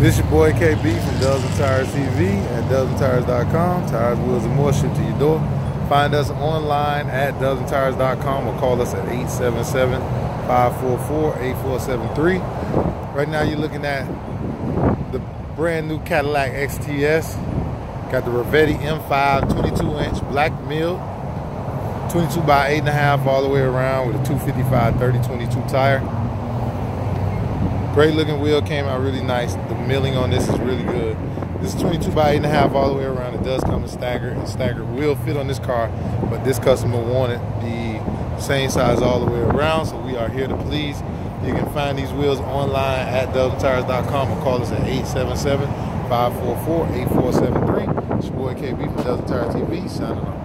This your boy KB from Dubs and Tires TV at dubsandtires.com. Tires, wheels, and more shipped to your door. Find us online at dubsandtires.com or call us at 877-544-8473. Right now you're looking at the brand new Cadillac XTS. Got the Ravetti M5 22 inch black mill, 22 by 8.5 all the way around with a 255 30 22 tire. Great looking wheel came out really nice. The milling on this is really good. This is 22 by 8.5 all the way around. It does come in staggered and staggered will fit on this car, but this customer wanted the same size all the way around, so we are here to please. You can find these wheels online at dubsandtires.com or call us at 877 544 8473. It's your boy KB from Dubs Tire TV signing off.